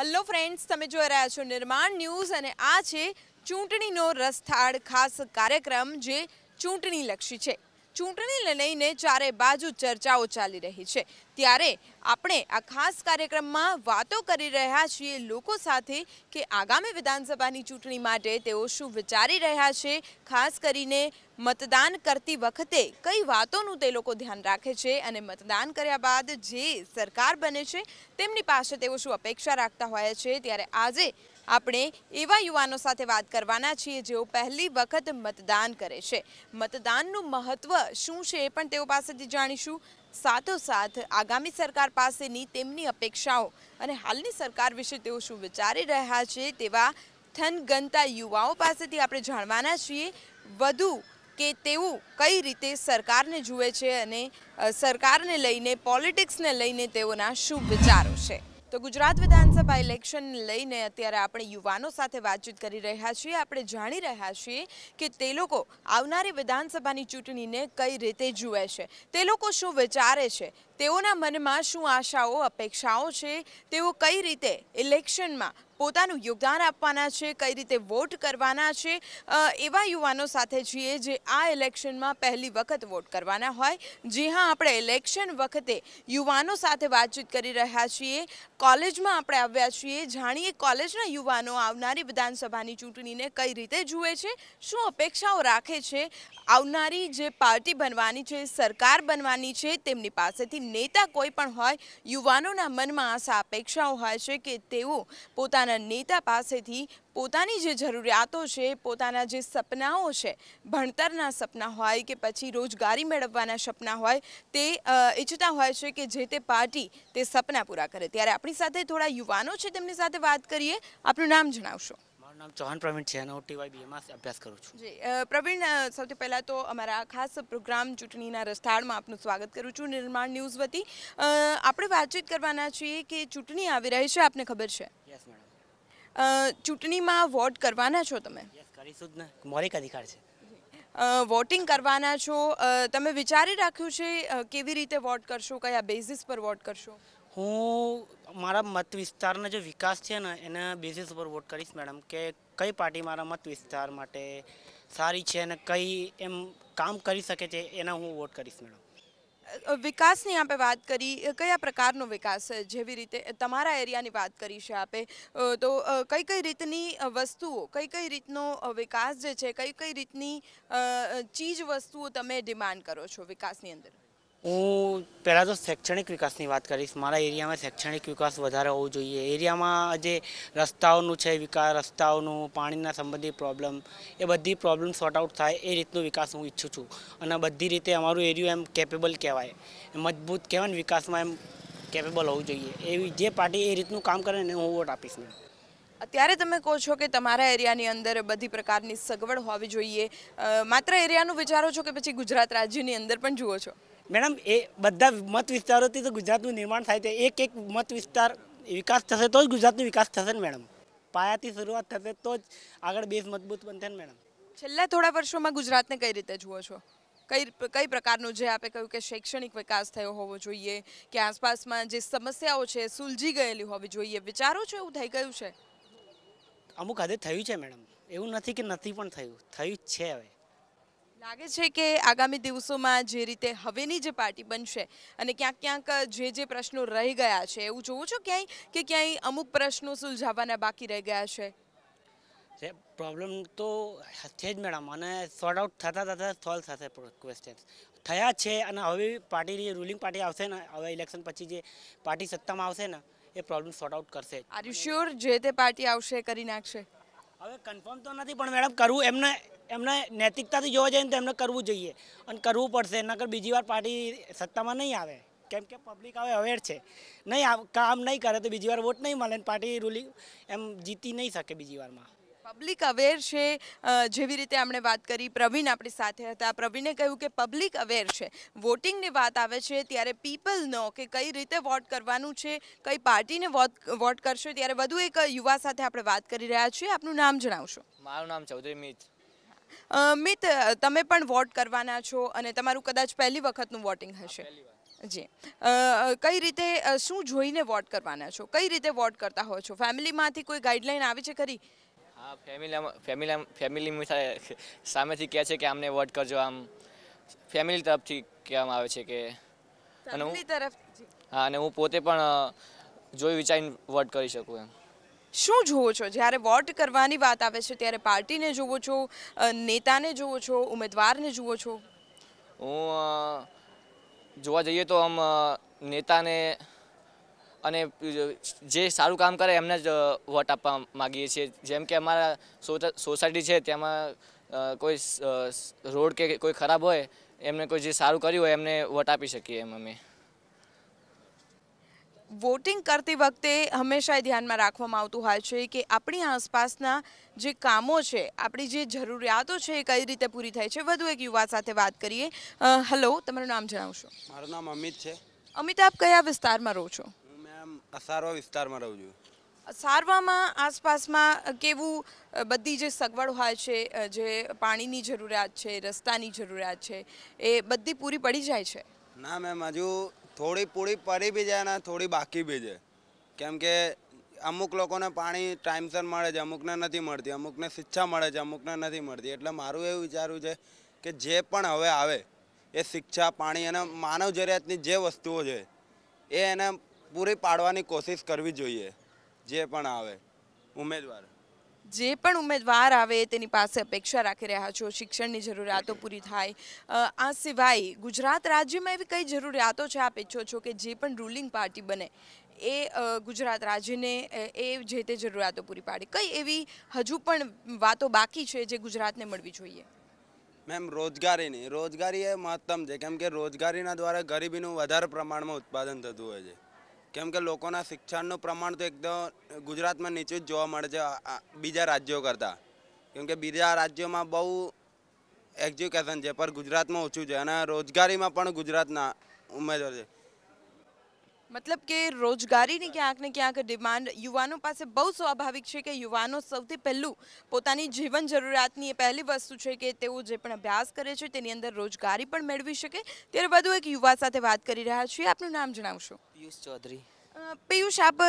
Hello friends તમે જોઈ રહ્યા છો નિર્માણ ન્યૂઝ અને આ છે ચૂંટણીનો રસથાળ ખાસ કાર્યક્રમ જે ચૂંટણીલક્ષી છે. ચૂંટણીને લઈને ચારે બાજુ ચર્ચાઓ ચાલી રહી છે. ત્યારે આપણે આ ખાસ કાર્યક્રમમાં વાતો કરી રહ્યા છીએ લોકો સાથે કે આગામી વિધાનસભાની ચૂંટણી માટે તેઓ શું વિચારી રહ્યા છે. ખાસ કરીને મતદાન કરતી વખતે કઈ વાતોનું તે લોકો ધ્યાન રાખે છે અને મતદાન કર્યા બાદ જે સરકાર બને છે તેમની પાસે તેઓ શું અપેક્ષા રાખતા હોય છે. ત્યારે આજે આપણે એવા યુવાનો સાથે વાત કરવાના છીએ જેઓ પહેલી વખત મતદાન કરે છે. મતદાનનું મહત્વ શું છે એ પણ તેઓ પાસેથી જાણીશું. સાથોસાથ આગામી સરકાર પાસેની તેમની અપેક્ષાઓ અને હાલની સરકાર વિશે તેઓ શું વિચારી રહ્યા છે તેવા થનગનતા યુવાઓ પાસેથી આપણે જાણવાના છીએ. વધુ કે તેઓ કઈ રીતે સરકારને જુએ છે અને સરકારને લઈને, પોલિટિક્સને લઈને તેઓના શું વિચારો છે. તો ગુજરાત વિધાનસભા ઇલેક્શન લઈને અત્યારે આપણે યુવાનો સાથે વાતચીત કરી રહ્યા છીએ. આપણે જાણી રહ્યા છીએ કે તે લોકો આવનારી વિધાનસભાની ચૂંટણીને કઈ રીતે જુએ છે. તે લોકો શું વિચારે છે? તેઓના મનમાં શું આશાઓ, અપેક્ષાઓ છે? તેઓ કઈ રીતે ઇલેક્શનમાં પોતાનું યોગદાન આપવાના છે? કઈ રીતે વોટ કરવાના છે? એવા યુવાનો સાથે છીએ જે આ ઇલેક્શનમાં પહેલી વખત વોટ કરવાના હોય. જી હા, આપણે ઇલેક્શન વખતે યુવાનો સાથે વાતચીત કરી રહ્યા છીએ. કોલેજમાં આપણે આવ્યા છીએ. જાણીએ કોલેજના યુવાનો આવનારી વિધાનસભાની ચૂંટણીને કઈ રીતે જુએ છે, શું અપેક્ષાઓ રાખે છે, આવનારી જે પાર્ટી બનવાની છે, સરકાર બનવાની છે, તેમની પાસેથી નેતા કોઈ પણ હોય, યુવાનોના મનમાં આશા, અપેક્ષાઓ હોય છે કે તેઓ પોતાના નેતા પાસેથી પોતાની જે જરૂરિયાતો છે પોતાના જે સપનાઓ છે ભણતરના સપના હોય કે પછી રોજગારી મેળવવાના સપના હોય તે ઈચ્છતા હોય છે કે જે તે પાર્ટી તે સપના પૂરા કરે. ત્યારે આપણી સાથે થોડા યુવાનો છે તેમની સાથે વાત કરીએ. આપનું નામ જણાવશો? મારું નામ ચૌહાણ પ્રવીણ છે અને હું ટીવાય બીએમાં અભ્યાસ કરું છું. જી પ્રવીણ સૌથી પહેલાં તો અમારા ખાસ પ્રોગ્રામ ચૂંટણીના રસ્તાળમાં આપનું સ્વાગત કરું છું નિર્માણ ન્યૂઝ વતી. આપણે વાતચીત કરવાના છીએ કે ચૂંટણી આવી રહી છે આપને ખબર છે? Yes madam. અ, ચૂંટણીમાં વોટ કરવાના છો તમે? કરીશું જ ને. મૌલિક અધિકાર છે. વોટિંગ કરવાના છો. તમે વિચારી રાખ્યું છે કેવી રીતે વોટ કરશો? કયા બેઝિસ પર વોટ કરશો? હું મારા મત વિસ્તારનો જે વિકાસ છે ને એના બેઝિસ ઉપર વોટ કરીશ મેડમ કે કઈ પાર્ટી મારા મત વિસ્તાર માટે સારી છે અને કઈ એમ કામ કરી શકે છે એના હું વોટ કરીશ મેડમ વિકાસની આપણે વાત કરી કયા પ્રકારનો વિકાસ જેવી રીતે તમારા એરિયાની વાત કરી છે આપે. તો કઈ કઈ રીતની વસ્તુઓ, કઈ કઈ રીતનો વિકાસ જે છે, કઈ કઈ રીતની ચીજ વસ્તુઓ તમે ડિમાન્ડ કરો છો વિકાસની અંદર? હું પહેલાં તો શૈક્ષણિક વિકાસની વાત કરીશ. મારા એરિયામાં શૈક્ષણિક વિકાસ વધારે હોવો જોઈએ. એરિયામાં જે રસ્તાઓનું છે વિકાસ રસ્તાઓનું, પાણીના સંબંધિત પ્રોબ્લેમ એ બધી પ્રોબ્લેમ સોર્ટ આઉટ થાય એ રીતનો વિકાસ હું ઈચ્છું છું. અને બધી રીતે અમારું એરિયો એમ કેપેબલ કહેવાય. મજબૂત કહેવાય ને વિકાસમાં એમ કેપેબલ હોવું જોઈએ. એવી જે પાર્ટી એ રીતનું કામ કરે ને હું વોટ આપીશ મેમ અત્યારે તમે કહો છો કે તમારા એરિયાની અંદર બધી પ્રકારની સગવડ હોવી જોઈએ. માત્ર એરિયાનું વિચારો છો કે પછી ગુજરાત રાજ્યની અંદર પણ જુઓ છો? મેડમ એ બધા મત વિસ્તારોથી તો ગુજરાતનું નિર્માણ થાય છે. એક એક મત વિસ્તાર વિકાસ થશે તો જ ગુજરાતનો વિકાસ થશે ને મેડમ. પાયાથી શરૂઆત થશે તો જ આગળ બેઝ મજબૂત બનશે ને મેડમ. છેલ્લા થોડા વર્ષોમાં ગુજરાતને કઈ રીતે જુઓ છો? કઈ કઈ પ્રકારનું જે આપે કહ્યું કે શૈક્ષણિક વિકાસ થયો હોવો જોઈએ કે આસપાસમાં જે સમસ્યાઓ છે સુલઝી ગયેલી હોવી જોઈએ? વિચારો છો એવું થઈ ગયું છે? અમુક હદે થયું છે મેડમ. એવું નથી કે નથી પણ થયું. થયું જ છે હવે. લાગે છે કે આગામી દિવસોમાં જે રીતે હવેની જે પાર્ટી બનશે અને ક્યાંક ક્યાંક જે જે પ્રશ્નો રહી ગયા છે એવું જોવું છો ક્યાંય કે ક્યાંય અમુક પ્રશ્નો સુલઝાવવાના બાકી રહી ગયા છે? પ્રોબ્લેમ તો છે જ મેડમ અને સોર્ટ આઉટ થતા થતા સોલ્વ થશે ક્વેશ્ચન્સ થયા છે અને હવે પાર્ટીની રૂલિંગ પાર્ટી આવશે ને હવે ઇલેક્શન પછી જે પાર્ટી સત્તામાં આવશે ને એ પ્રોબ્લેમ સોર્ટ આઉટ કરશે. આર યુ શ્યોર જે તે પાર્ટી આવશે કરી નાખશે? હવે કન્ફર્મ તો નથી, પણ મેડમ કરવું, એમને એમને નૈતિકતાથી જોવા જઈએ ને તો એમને કરવું જોઈએ. અને કરવું પડશે, નકર બીજી વાર પાર્ટી સત્તામાં નહીં આવે. કેમ કે પબ્લિક હવે અવેર છે. નહીં કામ નહીં કરે તો બીજી વાર વોટ નહીં મળે પાર્ટી રૂલિંગ એમ જીતી નહીં શકે બીજી વારમાં. પબ્લિક અવેર છે? જેવી રીતે આપણે વાત કરી પ્રવીણ આપણી સાથે હતા. પ્રવીણે કહ્યું કે પબ્લિક અવેર છે. વોટિંગની વાત આવે છે ત્યારે પીપલનો કે કઈ રીતે વોટ કરવાનું છે કઈ પાર્ટીને વોટ વોટ કરશે ત્યારે વધુ એક યુવા સાથે આપણે વાત કરી રહ્યા છીએ. આપનું નામ જણાવશો? મારું નામ ચૌધરી મિત. મિત તમે પણ વોટ કરવાના છો અને તમારું કદાચ પહેલી વખતનું વોટિંગ હશે. જી. કઈ રીતે શું જોઈને વોટ કરવાના છો? કઈ રીતે વોટ કરતા હો છો? ફેમિલીમાંથી કોઈ ગાઈડલાઈન આવી છે ખરી? હા ફેમિલી ફેમિલી ફેમિલી સામેથી કહે છે કે આમને વોટ કરજો આમ. ફેમિલી તરફથી કહેવામાં આવે છે કે અને હું હા અને હું પોતે પણ જોઈ વિચારીને વોટ કરી શકું એમ. શું જુઓ છો? જ્યારે વોટ કરવાની વાત આવે છે ત્યારે પાર્ટીને જુઓ છો નેતાને જુઓ છો ઉમેદવારને જુઓ છો? હું જોવા જઈએ તો આમ નેતાને અને જે સારું કામ કરે એમને જ વોટ આપવા માગીએ છીએ. જેમ કે અમારા સોસાયટી છે તેમાં કોઈ રોડ કે કોઈ ખરાબ હોય એમને કોઈ જે સારું કર્યું હોય એમને વોટ આપી શકીએ એમ અમે. વોટિંગ કરતી વખતે હંમેશા એ ધ્યાનમાં રાખવામાં આવતું હોય છે કે આપણી આસપાસના જે કામો છે આપણી જે જરૂરિયાતો છે એ કઈ રીતે પૂરી થાય છે? વધુ એક યુવા સાથે વાત કરીએ. હલો હેલો તમારું નામ જણાવશો? મારું નામ અમિત છે. અમિત આપ કયા વિસ્તારમાં રહો છો? મેમ અસારવા વિસ્તારમાં રહું છું. સારવામાં આસપાસમાં કેવું બધી જે સગવડ હોય છે જે પાણીની જરૂરિયાત છે રસ્તાની જરૂરિયાત છે એ બધી પૂરી પડી જાય છે? ના મેમ હજુ થોડી પૂરી પડી બી જાય ને થોડી બાકી બી છે. કેમ કે અમુક લોકોને પાણી ટાઈમસર મળે છે અમુકને નથી મળતી અમુકને શિક્ષા મળે છે અમુકને નથી મળતી. એટલે મારું એવું વિચારવું છે કે જે પણ હવે આવે એ શિક્ષા પાણી અને માનવ જરૂરિયાતની જે વસ્તુઓ છે એ એને પૂરી પાડવાની કોશિશ કરવી જોઈએ જે પણ આવે ઉમેદવાર. જે પણ ઉમેદવાર આવે તેની પાસે અપેક્ષા રાખી રહ્યા છો શિક્ષણની જરૂરિયાતો પૂરી થાય. આ સિવાય ગુજરાત રાજ્યમાં એવી કઈ જરૂરિયાતો છે આપ ઈચ્છો છો કે જે પણ રૂલિંગ પાર્ટી બને એ ગુજરાત રાજ્યને એ જે તે જરૂરિયાતો પૂરી પાડે. કઈ એવી હજુ પણ વાતો બાકી છે જે ગુજરાતને મળવી જોઈએ? મેમ રોજગારીની. રોજગારી એ મહત્તમ છે કેમ કે રોજગારીના દ્વારા ગરીબીનું વધારે પ્રમાણમાં ઉત્પાદન થતું હોય છે. કેમ કે લોકોના શિક્ષણનું પ્રમાણ તો એકદમ ગુજરાતમાં નીચું જ જોવા મળે છે બીજા રાજ્યો કરતાં. કેમ કે બીજા રાજ્યોમાં બહુ એજ્યુકેશન છે પર ગુજરાતમાં ઓછું છે અને રોજગારીમાં પણ ગુજરાતના ઉમેદવાર છે. મતલબ કે રોજગારીની ક્યાંક ને ક્યાંક ડિમાન્ડ યુવાનો પાસે બહુ સ્વાભાવિક છે કે યુવાનો સૌથી પહેલું પોતાની જીવન જરૂરિયાતની એ પહેલી વસ્તુ છે કે તેઓ જે પણ અભ્યાસ કરે છે તેની અંદર રોજગારી પણ મેળવી શકે. ત્યારે વધુ એક યુવા સાથે વાત કરી રહ્યા છીએ. આપનું નામ જણાવશો? પિયુષ ચૌધરી. પિયુષ આપ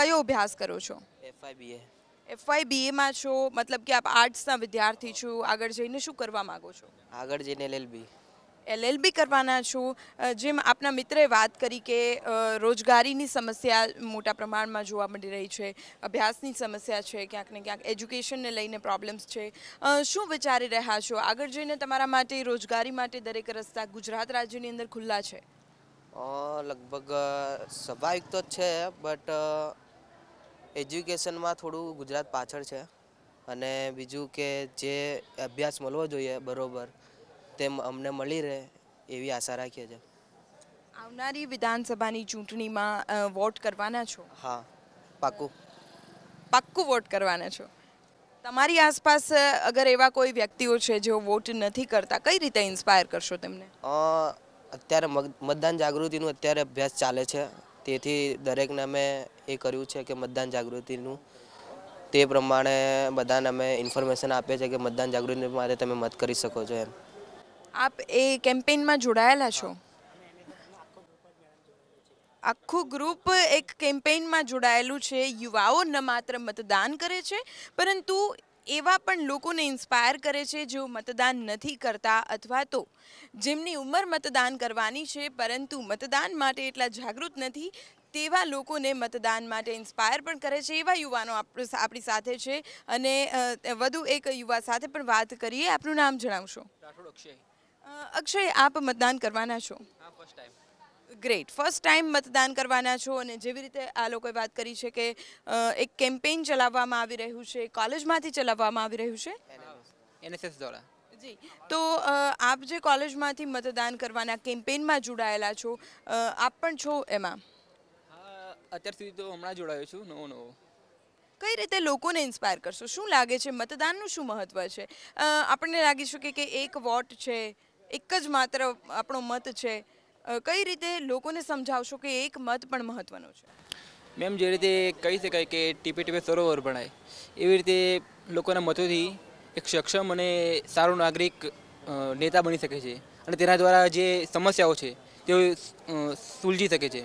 કયો અભ્યાસ કરો છો? એફઆઈબીએ એફવાય બીએમાં છો. મતલબ કે આપ આર્ટ્સના વિદ્યાર્થી છો. આગળ જઈને શું કરવા માંગો છો? આગળ જઈને એલએલબી એલએલબી કરવાના છું. જેમ આપના મિત્રે વાત કરી કે રોજગારીની સમસ્યા મોટા પ્રમાણમાં જોવા મળી રહી છે, અભ્યાસની સમસ્યા છે, ક્યાંક ને ક્યાંક એજ્યુકેશનને લઈને પ્રોબ્લેમ્સ છે. શું વિચારી રહ્યા છો? આગળ જઈને તમારા માટે રોજગારી માટે દરેક રસ્તા ગુજરાત રાજ્યની અંદર ખુલ્લા છે? લગભગ સ્વાભાવિક તો છે, બટ એજ્યુકેશનમાં થોડું ગુજરાત પાછળ છે. અને બીજું કે જે અભ્યાસ મળવો જોઈએ, બરોબર. તેમ અમને મળી રહે એવી આશા રાખીએ છીએ. આવનારી વિધાનસભાની ચૂંટણીમાં વોટ કરવાના છો? હા પાક્કું. પાક્કું વોટ કરવાના છો? તમારી આસપાસ અગર એવા કોઈ વ્યક્તિઓ છે જેઓ વોટ નથી કરતા કઈ રીતે ઇન્સ્પાયર કરશો તેમને? અત્યારે મતદાન જાગૃતિનું અત્યારે અભ્યાસ ચાલે છે. તેથી દરેકને અમે એ કર્યું છે કે મતદાન જાગૃતિનું તે પ્રમાણે બધાને અમે ઇન્ફોર્મેશન આપીએ છીએ કે મતદાન જાગૃતિ માટે તમે મત કરી શકો છો એમ. આપ એ કેમ્પેઇનમાં જોડાયેલા છો? આખું ગ્રુપ એક કેમ્પેઇનમાં જોડાયેલું છે. યુવાઓ ન માત્ર મતદાન કરે છે, પરંતુ એવા પણ લોકોને ઇન્સ્પાયર કરે છે જેઓ મતદાન નથી કરતા અથવા તો જેમની ઉંમર મતદાન કરવાની છે, પરંતુ મતદાન માટે એટલા જાગૃત નથી તેવા લોકોને મતદાન માટે ઇન્સ્પાયર પણ કરે છે. એવા યુવાનો આપ- આપણી સાથે છે અને વધુ એક યુવા સાથે પણ વાત કરીએ. આપનું નામ જણાવશો? રાઠોડ અક્ષય. અક્ષય આપ મતદાન કરવાના છો? First time great first time મતદાન કરવાના છો અને જેવી રીતે આ લોકોએ વાત કરી છે કે એક કેમ્પેઇન ચલાવવામાં આવી રહ્યું છે કોલેજમાંથી ચલાવવામાં આવી રહ્યું છે? એનએસએસ દ્વારા. જી. તો આપ જે કોલેજમાંથી મતદાન કરવાના કેમ્પેઇનમાં જોડાયેલા છો આપ પણ છો એમાં? અત્યાર સુધી તો હમણાં જોડાયો છું નવો નવો. કઈ રીતે લોકોને ઇન્સ્પાયર કરશો? શું લાગે છે? મતદાનનું શું મહત્વ છે? આપણને લાગી શકે કે એક વોટ છે એક જ માત્ર આપણો મત છે. કઈ રીતે લોકોને સમજાવશો કે એક મત પણ મહત્વનો છે? મેમ જે રીતે કહી શકાય કે ટીપે ટીપે સરોવર ભણાય એવી રીતે લોકોના મતોથી એક સક્ષમ અને સારો નાગરિક નેતા બની શકે છે અને તેના દ્વારા જે સમસ્યાઓ છે તેઓ સુલજી શકે છે.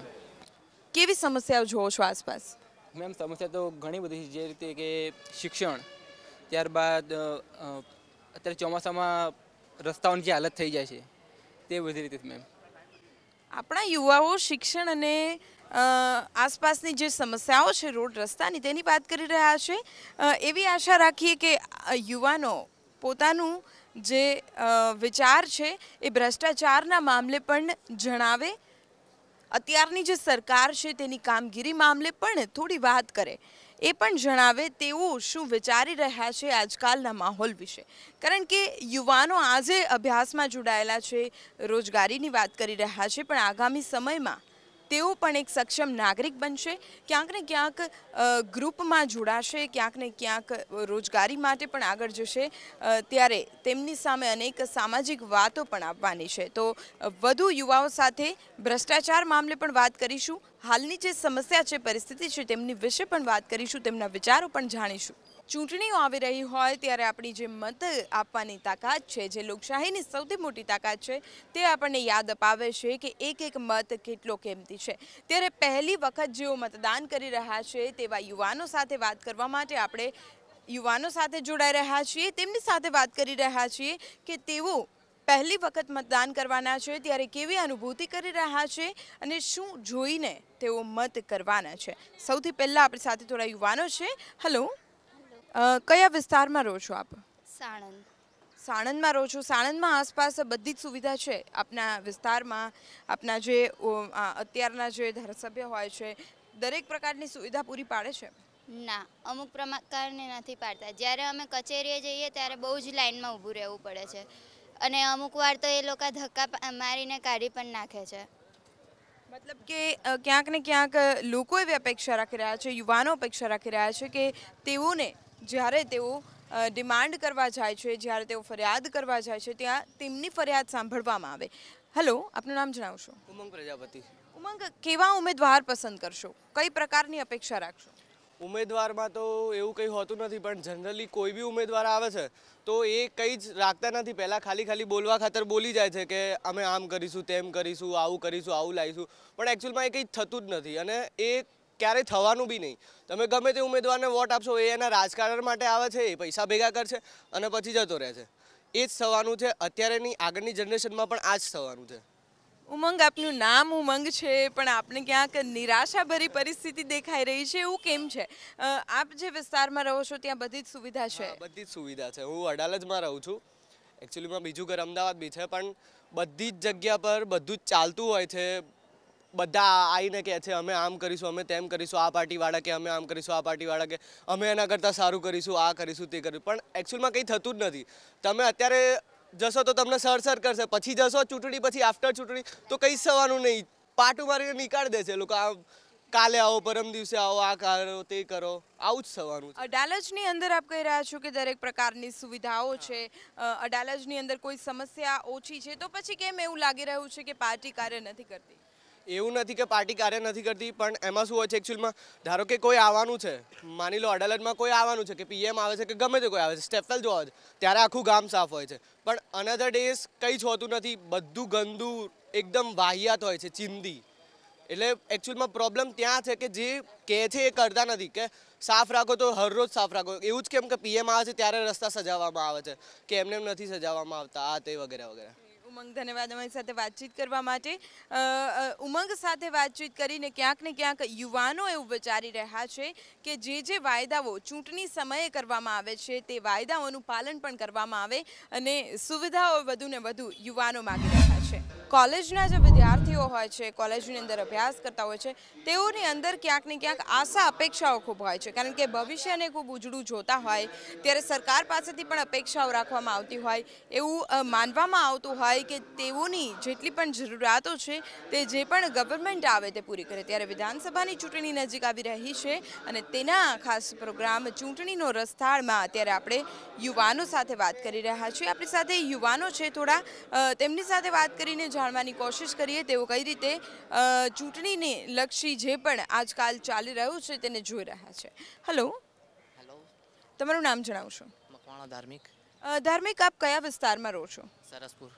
કેવી સમસ્યાઓ જોવો છો આસપાસ? મેમ સમસ્યા તો ઘણી બધી છે જે રીતે કે શિક્ષણ ત્યારબાદ અત્યારે ચોમાસામાં રસ્તાઓની જે હાલત થઈ જાય છે, તે બધી રીતે મેમ. આપણા યુવાઓ શિક્ષણ અને આસપાસની જે સમસ્યાઓ છે, રોડ રસ્તાની, તેની વાત કરી રહ્યા છે. એવી આશા રાખીએ કે યુવાનો પોતાનું જે વિચાર છે, એ ભ્રષ્ટાચારના મામલે પણ જણાવે. અત્યારની જે સરકાર છે, તેની કામગીરી મામલે પણ થોડી વાત કરે. એ પણ જણાવે તેવું શું વિચારી રહ્યા છે આજકાલના માહોલ વિશે. કારણ કે યુવાનો આજે અભ્યાસમાં જોડાયેલા છે, રોજગારીની વાત કરી રહ્યા છે, પણ આગામી સમયમાં તેઓ પણ એક સક્ષમ નાગરિક બનશે. ક્યાંક ને ક્યાંક ગ્રુપમાં જોડાશે, ક્યાંક ને ક્યાંક રોજગારી માટે પણ આગળ જશે. ત્યારે તેમની સામે અનેક સામાજિક વાતો પણ આપવાની છે. તો વધુ યુવાઓ સાથે ભ્રષ્ટાચાર મામલે પણ વાત કરીશું. હાલની જે સમસ્યા છે, પરિસ્થિતિ છે, તેમની વિશે પણ વાત કરીશું. તેમના વિચારો પણ જાણીશું. ચૂંટણીઓ આવી રહી હોય ત્યારે આપણી જે મત આપવાની તાકાત છે, જે લોકશાહીની સૌથી મોટી તાકાત છે, તે આપણને યાદ અપાવે છે કે એક એક મત કેટલો કિંમતી છે. ત્યારે પહેલી વખત જેઓ મતદાન કરી રહ્યા છે, તેવા યુવાનો સાથે વાત કરવા માટે આપણે યુવાનો સાથે જોડાઈ રહ્યા છીએ. તેમની સાથે વાત કરી રહ્યા છીએ કે તેઓ પહેલી વખત મતદાન કરવાના છે, ત્યારે કેવી અનુભૂતિ કરી રહ્યા છે અને શું જોઈને તેઓ મત કરવાના છે. સૌથી પહેલાં આપણી સાથે થોડા યુવાનો છે. હલો કયા વિસ્તારમાં રહો છો આપ? સાણંદ. સાણંદમાં રહો છો. સાણંદમાં આસપાસ બધી જ સુવિધા છે આપના વિસ્તારમાં? આપના જે અત્યારના જે ધારાસભ્ય હોય છે દરેક પ્રકારની સુવિધા પૂરી પાડે છે? ના અમુક પ્રકારને નથી પાડતા. જ્યારે અમે કચેરીએ જઈએ ત્યારે બહુ જ લાઈનમાં ઊભું રહેવું પડે છે. અને અમુક વાર તો એ લોકો ધક્કા મારીને કાઢી પણ નાખે છે. મતલબ કે ક્યાંક ને ક્યાંક લોકો એવી અપેક્ષા રાખી રહ્યા છે યુવાનો અપેક્ષા રાખી રહ્યા છે કે તેઓને જ્યારે તેઓ ડિમાન્ડ કરવા જાય છે જ્યારે તેઓ ફરિયાદ કરવા જાય છે ત્યાં તેમની ફરિયાદ સાંભળવામાં આવે. હેલો આપનું નામ જણાવશો? ઉમંગ પ્રજાપતિ. ઉમંગ કેવા ઉમેદવાર પસંદ કરશો? કઈ પ્રકારની અપેક્ષા રાખશો? ઉમેદવારમાં તો એવું કંઈ હોતું નથી પણ જનરલી કોઈ બી ઉમેદવાર આવે છે તો એ કંઈ જ રાખતા નથી. પહેલાં ખાલી ખાલી બોલવા ખાતર બોલી જાય છે કે અમે આમ કરીશું તેમ કરીશું આવું કરીશું આવું લાવીશું. પણ એકચ્યુઅલમાં એ કંઈ થતું જ નથી. અને એ ક્યારેય થવાનું બી નહીં. તમે ગમે તે ઉમેદવારને વોટ આપશો એ એના રાજકારણ માટે આવે છે એ પૈસા ભેગા કરશે અને પછી જતો રહે છે. એ જ થવાનું છે. અત્યારેની આગળની જનરેશનમાં પણ આ જ થવાનું છે. ઉમંગ આપનું નામ ઉમંગ છે પણ આપને ક્યાંક નિરાશાભરી પરિસ્થિતિ દેખાઈ રહી છે એવું કેમ છે? આપ જે વિસ્તારમાં રહો છો ત્યાં બધી જ સુવિધા છે. બધી જ સુવિધા છે. હું અડાલજમાં રહું છું. એકચ્યુઅલીમાં બીજું ઘર અમદાવાદ બી છે પણ બધી જ જગ્યા પર બધું જ ચાલતું હોય છે. બધા આવીને કહે છે અમે આમ કરીશું અમે તેમ કરીશું આ પાર્ટીવાળા કે અમે આમ કરીશું આ પાર્ટીવાળા કે અમે એના કરતાં સારું કરીશું આ કરીશું તે કરીશું. પણ એકચ્યુઅલમાં કંઈ થતું જ નથી. તમે અત્યારે જશો તો તમને સર સર કરશે પછી જશો ચૂંટણી પછી આફ્ટર ચૂંટણી તો કંઈ સવાનું નહીં. પાટું મારીને નીકાળી દેશે લોકો આ કાલે આવો પરમ દિવસે આવો આ કરો તે કરો. આવું જ થવાનું અડાલજની અંદર આપ કહી રહ્યા છો કે દરેક પ્રકારની સુવિધાઓ છે અડાલજની અંદર કોઈ સમસ્યા ઓછી છે તો પછી કેમ એવું લાગી રહ્યું છે કે પાર્ટી કાર્ય નથી કરતી? એવું નથી કે પાર્ટી કાર્ય નથી કરતી, પણ એમાં શું હોય છે એકચ્યુઅલમાં ધારો કે કોઈ આવવાનું છે, માની લો અડાલજમાં કોઈ આવવાનું છે કે પીએમ આવે છે કે ગમે તે કોઈ આવે છે સ્ટેફલ જોવા છે ત્યારે આખું ગામ સાફ હોય છે. પણ અનધર ડેઝ કંઈ જ હોતું નથી, બધું ગંદુ, એકદમ વાહિયાત હોય છે, ચિંદી. એટલે એકચ્યુઅલમાં પ્રોબ્લેમ ત્યાં છે કે જે કહે છે એ કરતા નથી કે સાફ રાખો તો હરરોજ સાફ રાખો. એવું જ કેમ કે પીએમ આવે છે ત્યારે રસ્તા સજાવવામાં આવે છે, કે એમને એમ નથી સજાવવામાં આવતા, આ તે વગેરે વગેરે. ઉમંગ ધન્યવાદ અમારી સાથે વાતચીત કરવા માટે. ઉમંગ સાથે વાતચીત કરીને ક્યાંક ને ક્યાંક યુવાનો એવું વિચારી રહ્યા છે કે જે જે વાયદાઓ ચૂંટણી સમયે કરવામાં આવે છે તે વાયદાઓનું પાલન પણ કરવામાં આવે અને સુવિધાઓ વધુ ને વધુ યુવાનો માગી રહ્યા છે. કોલેજના જે વિદ્યાર્થીઓ હોય છે, કોલેજની અંદર અભ્યાસ કરતા હોય છે, તેઓની અંદર ક્યાંક ને ક્યાંક આશા, અપેક્ષાઓ ખૂબ હોય છે. કારણ કે ભવિષ્યને ખૂબ ઉજળું જોતા હોય, ત્યારે સરકાર પાસેથી પણ અપેક્ષાઓ રાખવામાં આવતી હોય એવું માનવામાં આવતું હોય કે તેઓની જેટલી પણ જરૂરિયાતો છે તે જે પણ ગવર્મેન્ટ આવે તે પૂરી કરે. ત્યારે વિધાનસભાની ચૂંટણી નજીક આવી રહી છે અને તેના ખાસ પ્રોગ્રામ ચૂંટણીનો રસ્તાળમાં અત્યારે આપણે યુવાનો સાથે વાત કરી રહ્યા છીએ. આપણી સાથે યુવાનો છે થોડા. તેમની સાથે વાત કરીને જાણવાની કોશિશ કરીએ તેઓ કઈ રીતે ચૂંટણીને લક્ષી જે પણ આજકાલ ચાલી રહ્યું છે તેને જોઈ રહ્યા છે. હલો હલો તમારું નામ જણાવશો? મકવાણા ધાર્મિક. ધાર્મિક આપ કયા વિસ્તારમાં રહો છો? સરસપુર.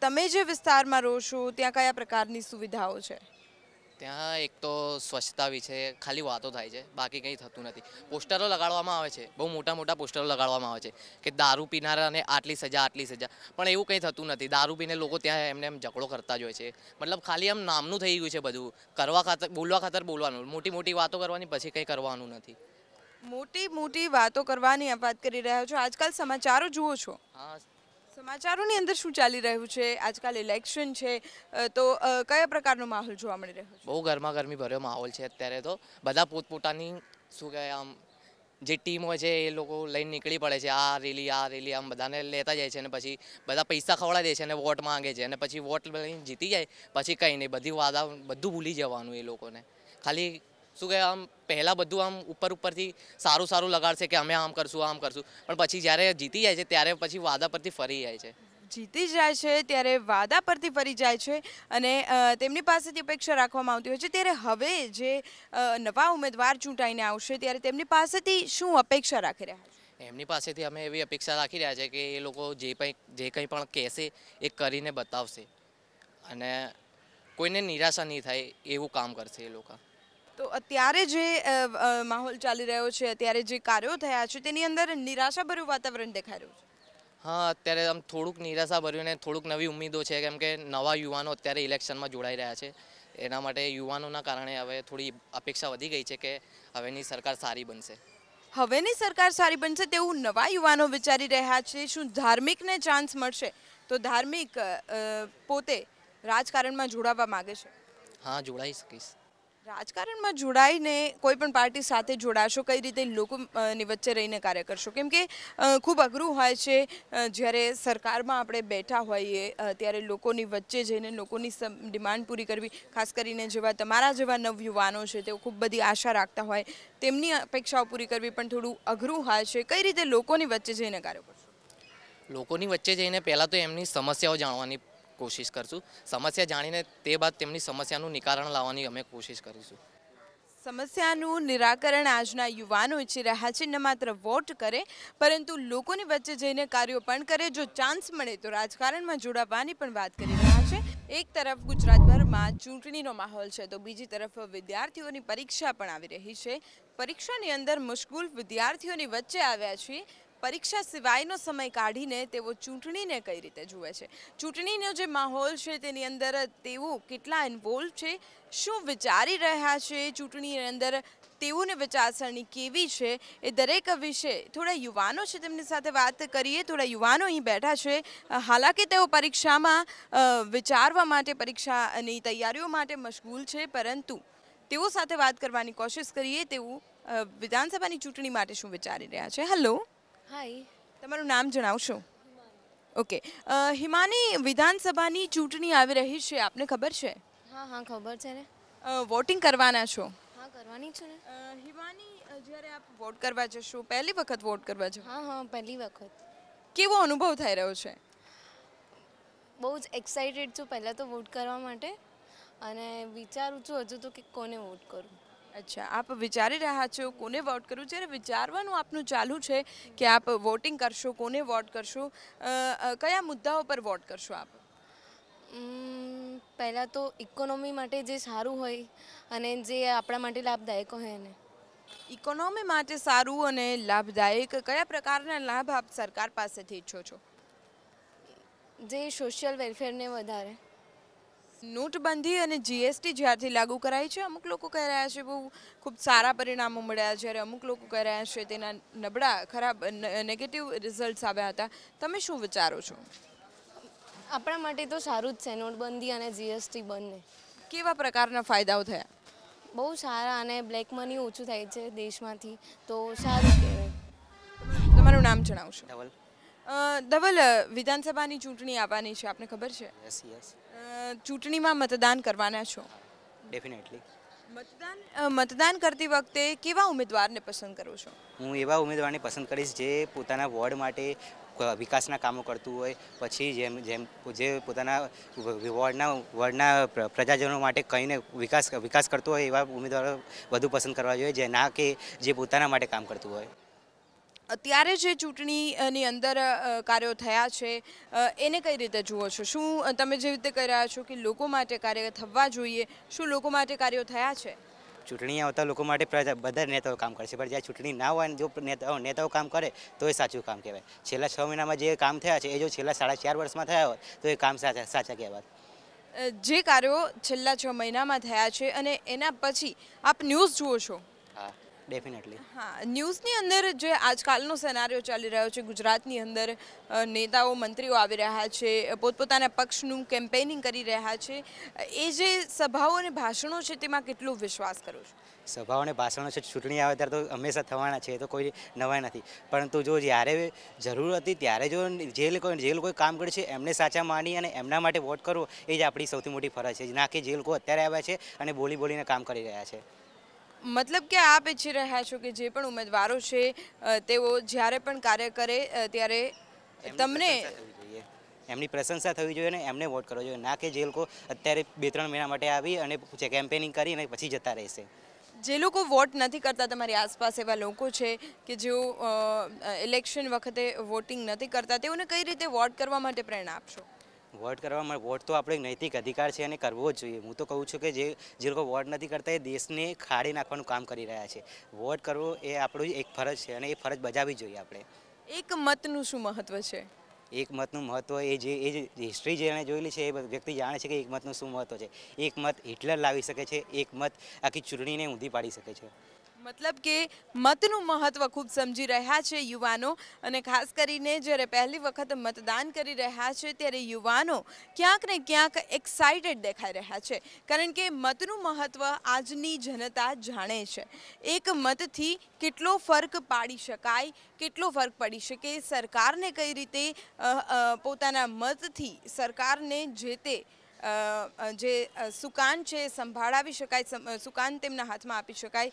તમે જે વિસ્તારમાં રહો છો ત્યાં કયા પ્રકારની સુવિધાઓ છે? ત્યાં એક તો સ્વચ્છતા વિશે ખાલી વાતો થાય છે બાકી કંઈ થતું નથી. પોસ્ટરો લગાડવામાં આવે છે બહુ મોટા મોટા પોસ્ટરો લગાડવામાં આવે છે કે દારૂ પીનારાને આટલી સજા આટલી સજા. પણ એવું કંઈ થતું નથી. દારૂ પીને લોકો ત્યાં એમને એમ ઝઘડો કરતા જ હોય છે. મતલબ ખાલી આમ નામનું થઈ ગયું છે બધું. કરવા ખાતર બોલવા ખાતર બોલવાનું. મોટી મોટી વાતો કરવાની પછી કંઈ કરવાનું નથી. મોટી મોટી વાતો કરવાની વાત કરી રહ્યા છો. આજકાલ સમાચારો જુઓ છો. હા સમાચારોની અંદર શું ચાલી રહ્યું છે? આજકાલ ઇલેક્શન છે તો કયા પ્રકારનો માહોલ જોવા મળી રહ્યો છે? બહુ ગરમા ગરમી ભર્યો માહોલ છે અત્યારે તો. બધા પોતપોતાની, શું કહેવાય, આમ, જે ટીમ હોય છે એ લોકો લઈને નીકળી પડે છે. આ રેલી આ રેલી, આમ બધાને લેતા જાય છે અને પછી બધા પૈસા ખવડાવી દે છે અને વોટ માંગે છે અને પછી વોટ લઈને જીતી જાય. પછી કંઈ નહીં, બધી વાદા, બધું ભૂલી જવાનું એ લોકોને. ખાલી શું કે આમ પહેલાં બધું આમ ઉપર ઉપરથી સારું સારું લગાડશે કે અમે આમ કરશું આમ કરશું. પણ પછી જ્યારે જીતી જાય છે ત્યારે પછી વાદા પરથી ફરી જાય છે. જીતી જાય છે ત્યારે વાદા પરથી ફરી જાય છે અને તેમની પાસેથી અપેક્ષા રાખવામાં આવતી હોય છે. ત્યારે હવે જે નવા ઉમેદવાર ચૂંટાઈને આવશે ત્યારે તેમની પાસેથી શું અપેક્ષા રાખી રહ્યા છે? એમની પાસેથી અમે એવી અપેક્ષા રાખી રહ્યા છે કે એ લોકો જે કંઈ જે કંઈ પણ કહેશે એ કરીને બતાવશે. અને કોઈને નિરાશા નહીં થાય એવું કામ કરશે એ લોકો. તો અત્યારે જે માહોલ ચાલી રહ્યો છે અત્યારે જે કાર્યો થયા છે તેની અંદર નિરાશાભર્યું વાતાવરણ દેખાઈ રહ્યું છે. હા અત્યારે આમ થોડુંક નિરાશા ભર્યું ને થોડુંક નવી ઉમેદો છે કેમ કે નવા યુવાનો અત્યારે ઇલેક્શનમાં જોડાઈ રહ્યા છે. એના માટે યુવાનોના કારણે હવે થોડી અપેક્ષા વધી ગઈ છે કે હવેની સરકાર સારી બનશે. હવેની સરકાર સારી બનશે તેવું નવા યુવાનો વિચારી રહ્યા છે શું ધાર્મિકને ચાન્સ મળશે? તો ધાર્મિક પોતે રાજકારણમાં જોડાવા માગે છે. હા જોડાઈ શકીશ. રાજકારણમાં જોડાઈને કોઈ પણ પાર્ટી સાથે જોડાશો, કઈ રીતે લોકોની વચ્ચે રહીને કાર્ય કરશો? કેમ કે ખૂબ અઘરું હોય છે જ્યારે સરકારમાં આપણે બેઠા હોઈએ ત્યારે લોકોની વચ્ચે જઈને લોકોની ડિમાન્ડ પૂરી કરવી, ખાસ કરીને જેવા તમારા જેવા નવયુવાનો છે, તેઓ ખૂબ બધી આશા રાખતા હોય, તેમની અપેક્ષાઓ પૂરી કરવી પણ થોડું અઘરું હોય છે. કઈ રીતે લોકોની વચ્ચે જઈને કાર્ય કરશો? લોકોની વચ્ચે જઈને પહેલાં તો એમની સમસ્યાઓ જાણવાની કોશિશ કરશું. સમસ્યા જાણીને તે બાદ તેમની સમસ્યાનું નિકારણ લાવવાની અમે કોશિશ કરીશું. સમસ્યાનું નિરાકરણ આજના યુવાનો ઈચ્છી રહ્યા છે, ન માત્ર વોટ કરે, પરંતુ લોકોની વચ્ચે જઈને કાર્યો પણ કરે. જો ચાન્સ મળે તો રાજકારણમાં જોડાવાની પણ વાત કરી રહ્યા છે. એક તરફ ગુજરાતભરમાં ચૂંટણીનો માહોલ છે, તો બીજી તરફ વિદ્યાર્થીઓની પરીક્ષા પણ આવી રહી છે. પરીક્ષાની અંદર મુશ્કેલ વિદ્યાર્થીઓની વચ્ચે આવ્યા છીએ. પરીક્ષા સિવાયનો સમય કાઢીને તેઓ ચૂંટણીને કઈ રીતે જુએ છે? ચૂંટણીનો જે માહોલ છે તેની અંદર તેઓ કેટલા ઇન્વોલ્વ છે? શું વિચારી રહ્યા છે? ચૂંટણીની અંદર તેઓની વિચારસરણી કેવી છે? એ દરેક વિશે થોડા યુવાનો છે તેમની સાથે વાત કરીએ. થોડા યુવાનો અહીં બેઠા છે. હાલાકી તેઓ પરીક્ષામાં વિચારવા માટે પરીક્ષાની તૈયારીઓ માટે મશગુલ છે, પરંતુ તેઓ સાથે વાત કરવાની કોશિશ કરીએ તેવું વિધાનસભાની ચૂંટણી માટે શું વિચારી રહ્યા છે? હેલો હાય તમારું નામ જણાવશો? ઓકે હિમાની વિધાનસભાની ચૂંટણી આવી રહી છે આપને ખબર છે? હા હા ખબર છે ને. વોટિંગ કરવાના છો? હા કરવાની છે ને. હિમાની જ્યારે આપ વોટ કરવા જશો પહેલી વખત વોટ કરવા જશો? હા હા પહેલી વખત. કેવો અનુભવ થઈ રહ્યો છે? બહુ જ એક્સાઇટેડ છું પહેલાં તો વોટ કરવા માટે. અને વિચારું છું હજુ તો કે કોને વોટ કરું. અચ્છા આપ વિચારી રહ્યા છો કોને વોટ કરવું? જ્યારે વિચારવાનું આપનું ચાલુ છે કે આપ વોટિંગ કરશો કોને વોટ કરશો કયા મુદ્દાઓ પર વોટ કરશો આપ? પહેલાં તો ઇકોનોમી માટે જે સારું હોય અને જે આપણા માટે લાભદાયક હોય એને. ઇકોનોમી માટે સારું અને લાભદાયક કયા પ્રકારના લાભ આપ સરકાર પાસેથી ઈચ્છો છો? જે સોશિયલ વેલફેરને વધારે. નોટબંધી અને જીએસટી જ્યારથી લાગુ કરાઈ છે અમુક લોકો કહી રહ્યા છે બહુ ખૂબ સારા પરિણામો મળ્યા જ્યારે અમુક લોકો કહી રહ્યા છે તેના નબળા ખરાબ નેગેટિવ રિઝલ્ટ્સ આવ્યા હતા. તમે શું વિચારો છો? આપણા માટે તો સારું જ છે નોટબંધી અને જીએસટી બંને. કેવા પ્રકારના ફાયદાઓ થયા? બહુ સારા અને બ્લેક મની ઓછું થાય છે દેશમાંથી તો સારું કહેવાય. તમારું નામ જણાવશો. ધવલ વિધાનસભાની ચૂંટણી આવવાની છે આપને ખબર છે? યસ યસ ચૂંટણીમાં મતદાન કરવાના છો? ડેફિનેટલી મતદાન મતદાન કરતી વખતે કેવા ઉમેદવારને પસંદ કરો છો? હું એવા ઉમેદવારને પસંદ કરીશ જે પોતાના વોર્ડ માટે વિકાસના કામો કરતું હોય પછી જેમ જેમ જે પોતાના વોર્ડના વોર્ડના પ્રજાજનો માટે કહીને વિકાસ વિકાસ કરતો હોય એવા ઉમેદવારો વધુ પસંદ કરવા જોઈએ જે ના કે જે પોતાના માટે કામ કરતું હોય. અત્યારે જે ચૂંટણીની અંદર કાર્યો થયા છે એને કઈ રીતે જુઓ છો? શું તમે જે રીતે કહી રહ્યા છો કે લોકો માટે કાર્ય થવા જોઈએ શું લોકો માટે કાર્યો થયા છે? ચૂંટણી આવતા લોકો માટે બધા નેતાઓ કામ કરશે પણ જ્યાં ચૂંટણી ના હોય ને જો નેતાઓ નેતાઓ કામ કરે તો એ સાચું કામ કહેવાય. છેલ્લા છ મહિનામાં જે કામ થયા છે એ જો છેલ્લા સાડા ચાર વર્ષમાં થયા હોય તો એ કામ સાચા સાચા કહેવાય. જે કાર્યો છેલ્લા છ મહિનામાં થયા છે અને એના પછી આપ ન્યૂઝ જુઓ છો? હા. ડેફિનેટલી હા ન્યૂઝની અંદર જે આજકાલનો સેનારીઓ ચાલી રહ્યો છે ગુજરાતની અંદર નેતાઓ મંત્રીઓ આવી રહ્યા છે પોતપોતાના પક્ષનું કેમ્પેનિંગ કરી રહ્યા છે. એ જે સભાઓ અને ભાષણો છે તેમાં કેટલો વિશ્વાસ કરો છો? સભાઓ અને ભાષણો છે ચૂંટણી આવે ત્યારે તો હંમેશા થવાના છે એ તો કોઈ નવાય નથી. પરંતુ જો જ્યારે જરૂર હતી ત્યારે જો જે લોકો જે લોકોએ કામ કરે છે એમને સાચા માની અને એમના માટે વોટ કરવો એ જ આપણી સૌથી મોટી ફરજ છે. ના કે જે લોકો અત્યારે આવ્યા છે અને બોલી બોલીને કામ કરી રહ્યા છે. મતલબ કે આપ ઈચ્છી રહ્યા છો કે જે પણ ઉમેદવારો છે તેઓ જ્યારે પણ કાર્ય કરે ત્યારે તમને. એમની પ્રશંસા થવી જોઈએ અને એમને વોટ કરવો જોઈએ. ના કે જે લોકો અત્યારે બે ત્રણ મહિના માટે આવી અને કેમ્પેનિંગ કરી અને પછી જતા રહેશે. જે લોકો વોટ નથી કરતા તમારી આસપાસ એવા લોકો છે કે જેઓ ઇલેક્શન વખતે વોટિંગ નથી કરતા તેઓને કઈ રીતે વોટ કરવા માટે પ્રેરણા આપશો? વોટ કરવામાં વોટ તો આપણે એક નૈતિક અધિકાર છે અને કરવો જ જોઈએ. હું તો કહું છું કે જે જે લોકો વોટ નથી કરતા એ દેશને ખાડી નાખવાનું કામ કરી રહ્યા છે. વોટ કરવો એ આપણું એક ફરજ છે અને એ ફરજ બજાવવી જોઈએ આપણે. એક મતનું શું મહત્વ છે? એક મતનું મહત્વ એ જે એ જે હિસ્ટ્રી જેણે જોયેલી છે એ વ્યક્તિ જાણે છે કે એક મતનું શું મહત્વ છે. એક મત હિટલર લાવી શકે છે એક મત આખી ચૂંટણીને ઊંધી પાડી શકે છે. મતલબ કે મતનું મહત્વ ખૂબ સમજી રહ્યા છે યુવાનો અને ખાસ કરીને જ્યારે પહેલી વખત મતદાન કરી રહ્યા છે ત્યારે યુવાનો ક્યાંક ને ક્યાંક એક્સાઇટેડ દેખાઈ રહ્યા છે. કારણ કે મતનું મહત્વ આજની જનતા જાણે છે. એક મતથી કેટલો ફરક પાડી શકાય, કેટલો ફરક પડી શકે, સરકારને કઈ રીતે પોતાના મતથી સરકારને જે તે જે સુકાન છે સંભાળાવી શકાય સુકાન તેમના હાથમાં આપી શકાય.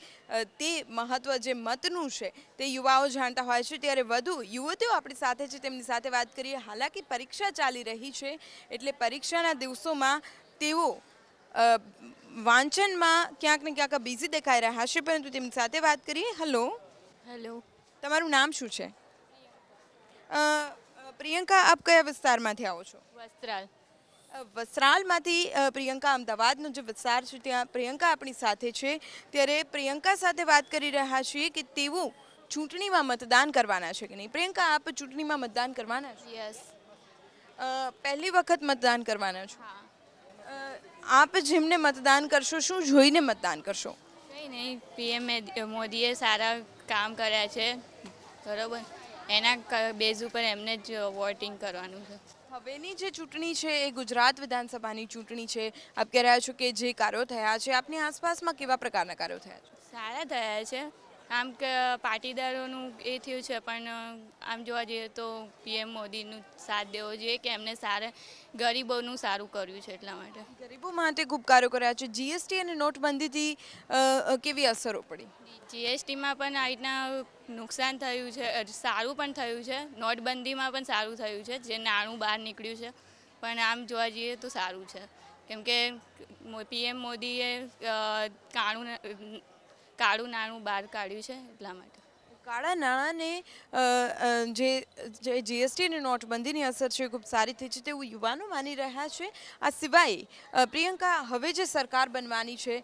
તે મહત્વ જે મતનું છે તે યુવાઓ જાણતા હોય છે. ત્યારે વધુ યુવતીઓ આપણી સાથે છે. તેમની સાથે વાત કરીએ. હાલાકી પરીક્ષા ચાલી રહી છે. એટલે પરીક્ષાના દિવસોમાં તેઓ વાંચનમાં ક્યાંક ને ક્યાંક બિઝી દેખાઈ રહ્યા છે. પરંતુ તેમની સાથે વાત કરીએ. હલો. હેલો. તમારું નામ શું છે? પ્રિયંકા આપ કયા વિસ્તારમાંથી આવો છો? વસ્ત્રાલ. વસ્ત્રાલમાંથી પ્રિયંકા અમદાવાદનો જે વિસ્તાર છે ત્યાં પ્રિયંકા આપણી સાથે છે. ત્યારે પ્રિયંકા સાથે વાત કરી રહ્યા છીએ કે તેઓ ચૂંટણીમાં મતદાન કરવાના છે કે નહીં. પ્રિયંકા આપ ચૂંટણીમાં મતદાન કરવાના છો? યસ. પહેલી વખત મતદાન કરવાના છો? આપ જેમને મતદાન કરશો શું જોઈને મતદાન કરશો? કંઈ નહીં. પીએમ મોદીએ સારા કામ કર્યા છે. બરોબર. એના બેઝ ઉપર એમને જ વોટિંગ કરવાનું છે. હવેની જે ચૂંટણી છે, એ ગુજરાત વિધાનસભાની ચૂંટણી છે, આપ કહી રહ્યા છો કે જે કાર્યો થયા છે, આપની આસપાસમાં કેવા પ્રકારના કાર્યો થયા છે? સારા થયા છે. આમ કે પાટીદારોનું એ થયું છે પણ આમ જોવા જઈએ તો પીએમ મોદીનું સાથ દેવો જોઈએ કે એમને સારા ગરીબોનું સારું કર્યું છે એટલા માટે. ગરીબો માટે ખૂબ કાર્યો કર્યા છે. જીએસટી અને નોટબંધીથી કેવી અસરો પડી? જીએસટીમાં પણ આ રીતના નુકસાન થયું છે સારું પણ થયું છે નોટબંધીમાં પણ સારું થયું છે જે નાણું બહાર નીકળ્યું છે પણ આમ જોવા જઈએ તો સારું છે. કેમ કે પીએમ મોદીએ અ, કાળું નાણું બહાર કાઢ્યું છે એટલા માટે. કાળા નાણાંને જે જીએસટી અને નોટબંધીની અસર છે એ ખૂબ સારી થઈ છે તેવું યુવાનો માની રહ્યા છે. આ સિવાય પ્રિયંકા હવે જે સરકાર બનવાની છે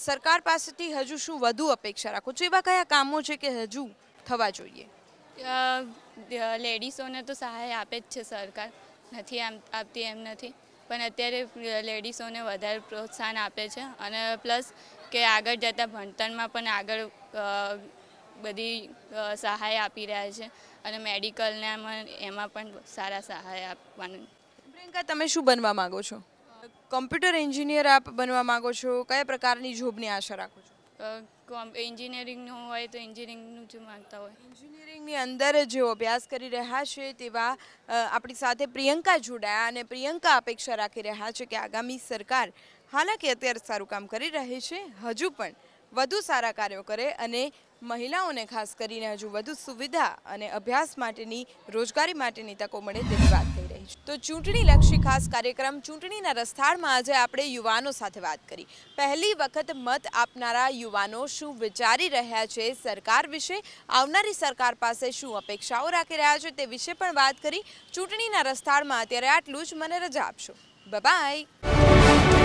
સરકાર પાસેથી હજુ શું વધુ અપેક્ષા રાખો? છો એવા કયા કામો છે કે હજુ થવા જોઈએ? અ, લેડીઝોને તો સહાય આપે જ છે સરકાર. નથી આમ આપતી એમ નથી. પણ અત્યારે લેડીઝોને વધારે પ્રોત્સાહન આપે છે. અને પ્લસ કે આગળ જતાં ભણતરમાં પણ આગળ બધી સહાય આપી રહ્યા છે અને મેડિકલને એમાં પણ સારા સહાય આપવાનું. પ્રિયંકા તમે શું બનવા માગો છો? કોમ્પ્યુટર એન્જિનિયર આપ બનવા માગો છો? કયા પ્રકારની જોબની આશા રાખો છો? એન્જિનિયરિંગનું હોય તો એન્જિનિયરિંગનું જ માગતા હોય. એન્જિનિયરિંગની અંદર જેઓ અભ્યાસ કરી રહ્યા છે તેવા આપણી સાથે પ્રિયંકા જોડાયા અને પ્રિયંકા અપેક્ષા રાખી રહ્યા છે કે આગામી સરકાર હાલાકી અત્યારે સારું કામ કરી રહી છે. હજુ પણ વધુ સારા કાર્યો કરે અને મહિલાઓને ખાસ કરીને હજુ વધુ સુવિધા અને અભ્યાસ માટેની, રોજગારી માટેની તકો મળે તેવી વાત થઈ રહી છે. તો ચૂંટણીલક્ષી ખાસ કાર્યક્રમ ચૂંટણીના રસ્થાળમાં આજે આપણે યુવાનો સાથે વાત કરી. પહેલી વખત મત આપનારા યુવાનો શું વિચારી રહ્યા છે? સરકાર વિશે આવનારી સરકાર પાસે શું અપેક્ષાઓ રાખી રહ્યા છે તે વિશે પણ વાત કરી. ચૂંટણીના રસ્થાળમાં અત્યારે આટલું જ. મને રજા આપશો. બાય